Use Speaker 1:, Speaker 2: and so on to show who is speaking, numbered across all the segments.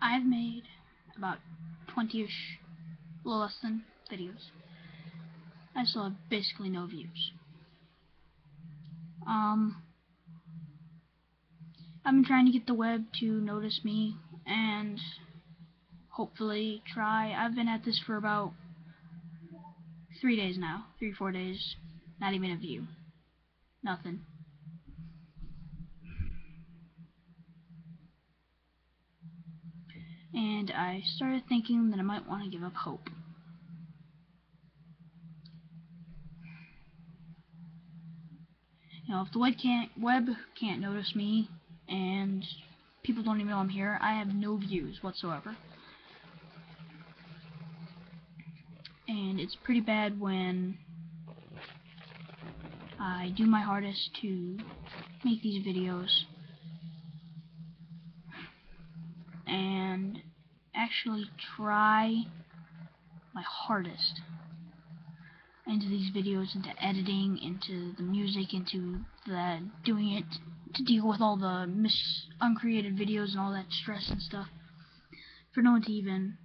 Speaker 1: I've made about 20-ish, a little less than, videos. I still have basically no views. Um, I've been trying to get the web to notice me and hopefully try. I've been at this for about three days now, three, four days, not even a view. Nothing. And I started thinking that I might want to give up hope. You know, if the web can't web can't notice me and people don't even know I'm here, I have no views whatsoever. And it's pretty bad when I do my hardest to make these videos and actually try my hardest into these videos, into editing, into the music, into the doing it to deal with all the mis uncreated videos and all that stress and stuff for no one to even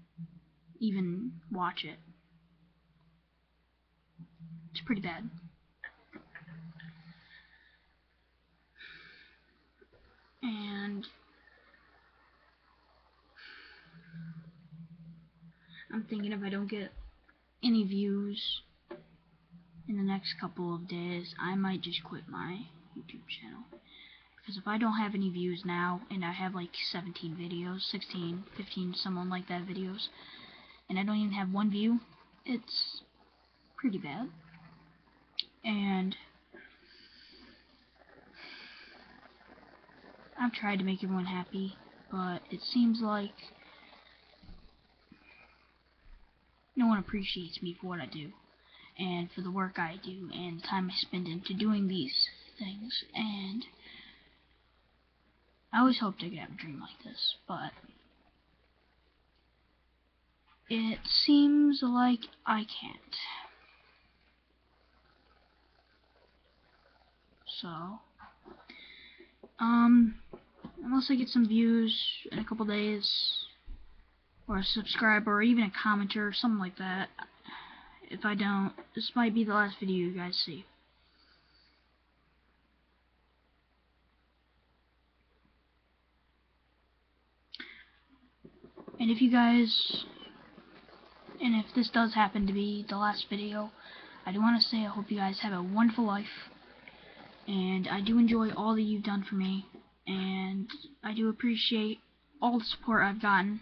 Speaker 1: even watch it. It's pretty bad. And I'm thinking if I don't get any views in the next couple of days, I might just quit my YouTube channel. Because if I don't have any views now, and I have like 17 videos, 16, 15, someone like that videos, and I don't even have one view, it's pretty bad. And I've tried to make everyone happy, but it seems like no one appreciates me for what I do and for the work I do and the time I spend into doing these things and I always hoped I could have a dream like this, but it seems like I can't. So, um, unless I get some views in a couple days, or a subscriber, or even a commenter, or something like that, if I don't, this might be the last video you guys see. And if you guys, and if this does happen to be the last video, I do want to say I hope you guys have a wonderful life. And I do enjoy all that you've done for me. And I do appreciate all the support I've gotten,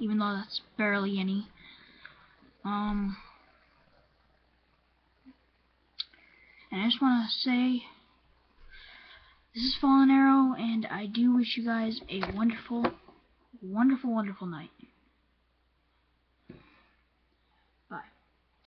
Speaker 1: even though that's barely any. Um, And I just want to say, this is Fallen Arrow, and I do wish you guys a wonderful, wonderful, wonderful night.